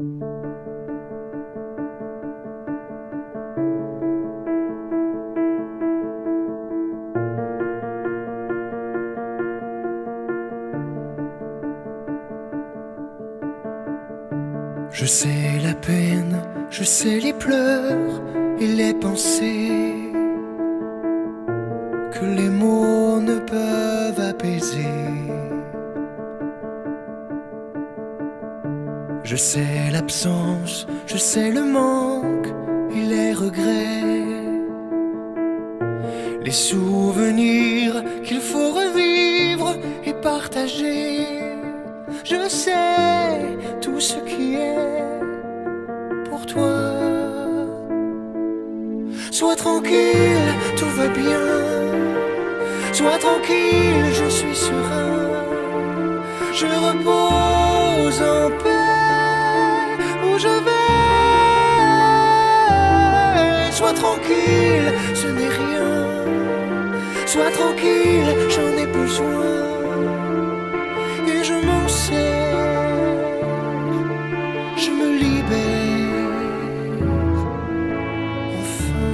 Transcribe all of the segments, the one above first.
Je sais la peine, je sais les pleurs et les pensées Je sais l'absence, je sais le manque et les regrets, les souvenirs qu'il faut revivre et partager. Je sais tout ce qui est pour toi. Sois tranquille, tout va bien. Sois tranquille, je suis serein. Je repose tranquille, ce n'est rien. Sois tranquille, j'en ai besoin. Et je m'en sers, je me libère. Enfin.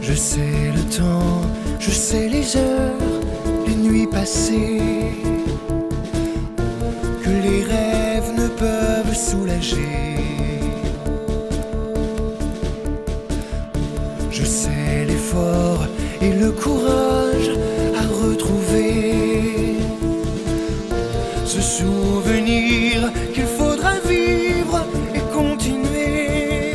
Je sais le temps, je sais les heures, les nuits passées, Je sais l'effort et le courage à retrouver. Ce souvenir qu'il faudra vivre et continuer.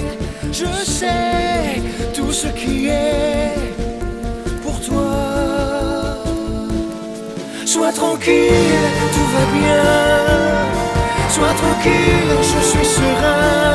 Je sais tout ce qui est pour toi. Sois tranquille. Sois tranquille, je suis serein.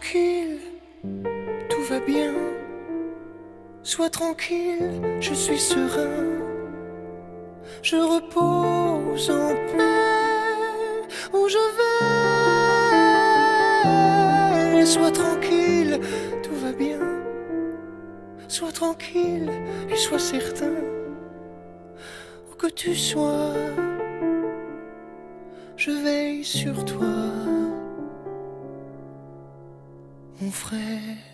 Tranquille, tout va bien. Sois tranquille, je suis serein. Je repose en paix où je vais. Sois tranquille, tout va bien. Sois tranquille et sois certain où que tu sois. Je veille sur toi, mon frère.